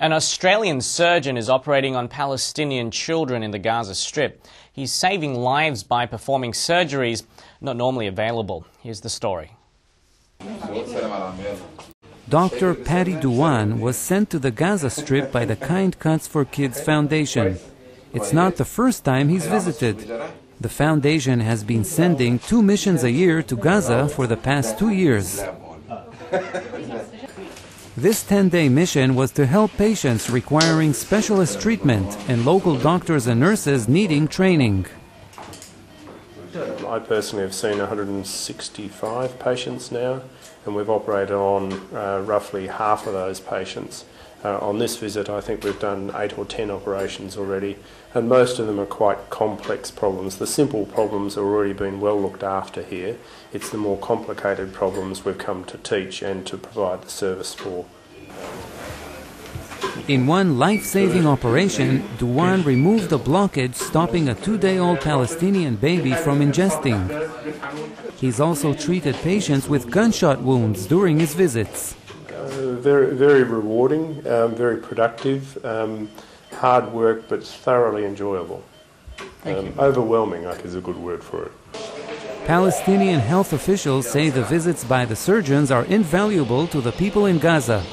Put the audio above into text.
An Australian surgeon is operating on Palestinian children in the Gaza Strip. He's saving lives by performing surgeries not normally available. Here's the story. Dr. Paddy Dewan was sent to the Gaza Strip by the Kind Cuts for Kids Foundation. It's not the first time he's visited. The foundation has been sending two missions a year to Gaza for the past two years. This 10 day mission was to help patients requiring specialist treatment and local doctors and nurses needing training. I personally have seen 165 patients now, and we've operated on uh, roughly half of those patients. Uh, on this visit, I think we've done eight or ten operations already, and most of them are quite complex problems. The simple problems have already been well looked after here. It's the more complicated problems we've come to teach and to provide the service for. In one life saving operation, Dewan removed a blockage stopping a two day old Palestinian baby from ingesting. He's also treated patients with gunshot wounds during his visits very, very rewarding, um, very productive, um, hard work, but thoroughly enjoyable. Um, overwhelming, I think, is a good word for it. Palestinian health officials say the visits by the surgeons are invaluable to the people in Gaza.